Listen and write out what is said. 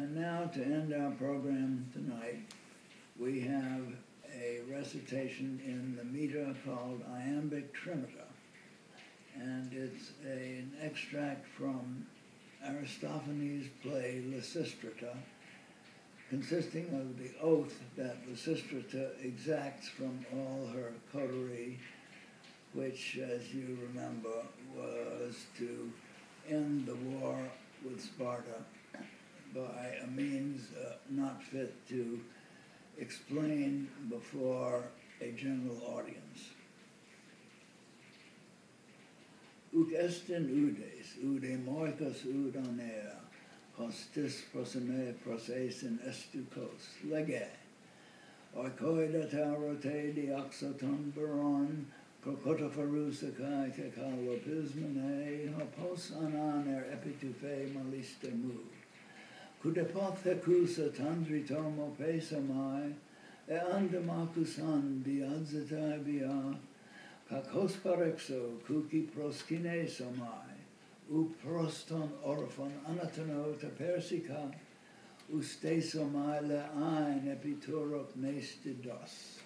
And now to end our program tonight, we have a recitation in the meter called Iambic Trimeter. And it's a- an extract from Aristophanes' play Lysistrata, consisting of the oath that Lysistrata exacts from all her coterie, which, as you remember, was to end the war with Sparta by a means uh, not fit to explain before a general audience. Uk estin udes, ude moikos udanea, hostis prosime prosesin estukos, lege. Oikoida tarote dioxoton baron, Kokotopharusakai kekalopismene, hopos ananer epitufe maliste mu. Kudapatthakusa tandritamo pesamai, e andamakusan biadzatai bia, kakosparexo kuki proskine samai, u proston orfon anatano ta persica, u steso maile ein epiturok neste dos.